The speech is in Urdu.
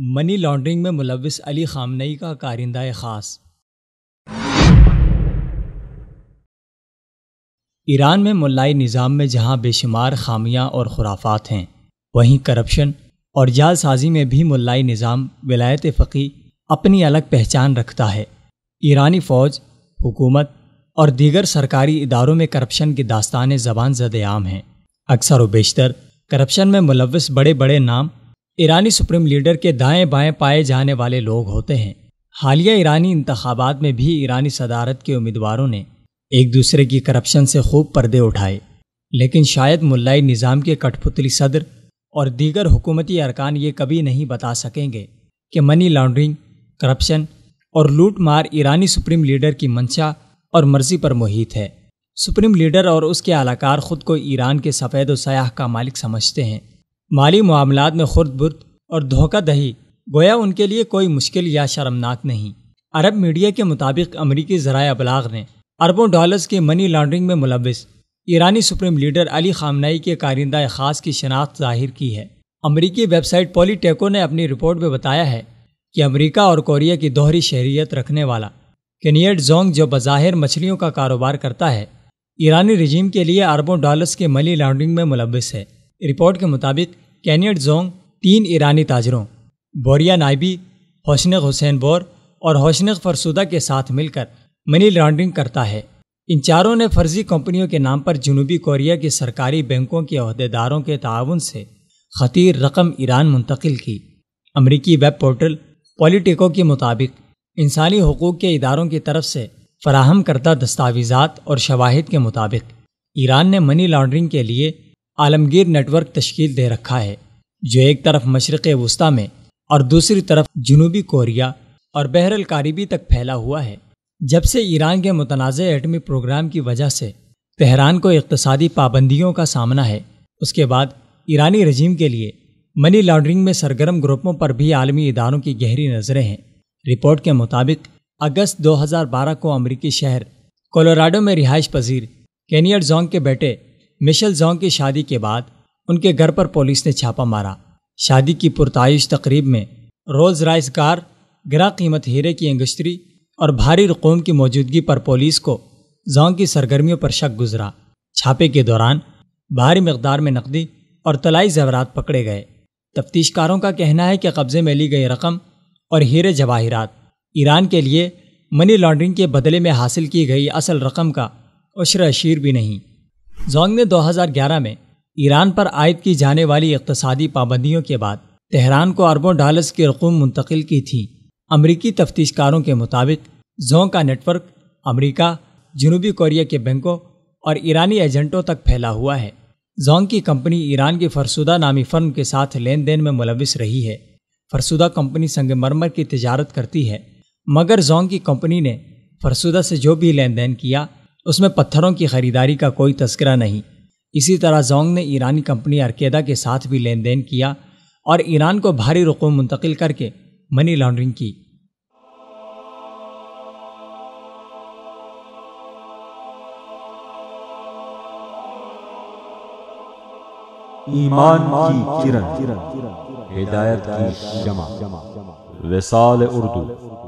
منی لانڈرنگ میں ملوث علی خامنئی کا کارندہ خاص۔ ایران میں ملائی نظام میں جہاں بے شمار خامیاں اور خرافات ہیں، وہیں کرپشن اور جال سازی میں بھی ملائی نظام ولایت فقی اپنی الگ پہچان رکھتا ہے۔ ایرانی فوج، حکومت اور دیگر سرکاری اداروں میں کرپشن کی داستان زبان زد عام ہیں۔ اکثر و بیشتر کرپشن میں ملوث بڑے بڑے نام ایرانی سپریم لیڈر کے دائیں بائیں پائے جانے والے لوگ ہوتے ہیں۔ حالیہ ایرانی انتخابات میں بھی ایرانی صدارت کے امیدواروں نے ایک دوسرے کی کرپشن سے خوب پردے اٹھائے۔ لیکن شاید ملائی نظام کے کٹ پتلی صدر اور دیگر حکومتی ارکان یہ کبھی نہیں بتا سکیں گے کہ منی لانڈرنگ، کرپشن اور لوٹ مار ایرانی سپریم لیڈر کی منشا اور مرضی پر محیط ہے۔ سپریم لیڈر اور اس کے اعلی خود کو ایران کے سفید و سیاح کا مالک سمجھتے ہیں۔ مالی معاملات میں خرد برد اور دھوکہ دہی، گویا ان کے لیے کوئی مشکل یا شرمناک نہیں۔ عرب میڈیا کے مطابق امریکی ذرائع ابلاغ نے اربوں ڈالرز کے منی لانڈرنگ میں ملوث ایرانی سپریم لیڈر علی خامنائی کے کارندہ خاص کی شناخت ظاہر کی ہے۔ امریکی ویب سائٹ پولی ٹیکو نے اپنی رپورٹ میں بتایا ہے کہ امریکہ اور کوریا کی دوہری شہریت رکھنے والا کینیٹ زونگ جو بظاہر مچھلیوں کا کاروبار کرتا ہے، ایرانی رجیم کے لیے اربوں ڈالرز کے منی لانڈرنگ میں ملوث ہے۔ رپورٹ کے مطابق کینیٹ زونگ تین ایرانی تاجروں، بوریا نائبی ہوشنق حسین بور اور ہوشنق فرسودہ کے ساتھ مل کر منی لانڈرنگ کرتا ہے۔ ان چاروں نے فرضی کمپنیوں کے نام پر جنوبی کوریا کے سرکاری بینکوں کے عہدیداروں کے تعاون سے خطیر رقم ایران منتقل کی۔ امریکی ویب پورٹل پولیٹیکو کے مطابق انسانی حقوق کے اداروں کی طرف سے فراہم کردہ دستاویزات اور شواہد کے مطابق ایران نے منی لانڈرنگ کے لیے عالمگیر نیٹ ورک تشکیل دے رکھا ہے، جو ایک طرف مشرق وسطی میں اور دوسری طرف جنوبی کوریا اور بحر الکاریبی تک پھیلا ہوا ہے۔ جب سے ایران کے متنازع ایٹمی پروگرام کی وجہ سے تہران کو اقتصادی پابندیوں کا سامنا ہے، اس کے بعد ایرانی رجیم کے لیے منی لانڈرنگ میں سرگرم گروپوں پر بھی عالمی اداروں کی گہری نظریں ہیں۔ رپورٹ کے مطابق، اگست دو ہزار بارہ کو امریکی شہر کولوراڈو میں رہائش پذیر کینیٹ زونگ کے بیٹے مشل زونگ کی شادی کے بعد ان کے گھر پر پولیس نے چھاپا مارا۔ شادی کی پرتائش تقریب میں رولز رائس کار، گرا قیمت ہیرے کی انگشتری اور بھاری رقوم کی موجودگی پر پولیس کو زونگ کی سرگرمیوں پر شک گزرا۔ چھاپے کے دوران بھاری مقدار میں نقدی اور تلائی زیورات پکڑے گئے۔ تفتیش کاروں کا کہنا ہے کہ قبضے میں لی گئی رقم اور ہیرے جواہرات۔ ایران کے لیے منی لانڈرنگ کے بدلے میں حاصل کی گئی اصل رقم کا عشر اشیر بھی نہیں۔ زونگ نے دو ہزار گیارہ میں ایران پر عائد کی جانے والی اقتصادی پابندیوں کے بعد تہران کو اربوں ڈالرز کی رقوم منتقل کی تھی۔ امریکی تفتیش کاروں کے مطابق زونگ کا نیٹ ورک امریکہ، جنوبی کوریا کے بینکوں اور ایرانی ایجنٹوں تک پھیلا ہوا ہے۔ زونگ کی کمپنی ایران کی فرسودہ نامی فرم کے ساتھ لین دین میں ملوث رہی ہے۔ فرسودہ کمپنی سنگ مرمر کی تجارت کرتی ہے، مگر زونگ کی کمپنی نے فرسودہ سے جو بھی لین دین کیا اس میں پتھروں کی خریداری کا کوئی تذکرہ نہیں۔ اسی طرح زونگ نے ایرانی کمپنی ارکیدہ کے ساتھ بھی لین دین کیا اور ایران کو بھاری رقوم منتقل کر کے منی لانڈرنگ کی۔ ایمان کی کرن، ہدایت کی شمع وصال اردو۔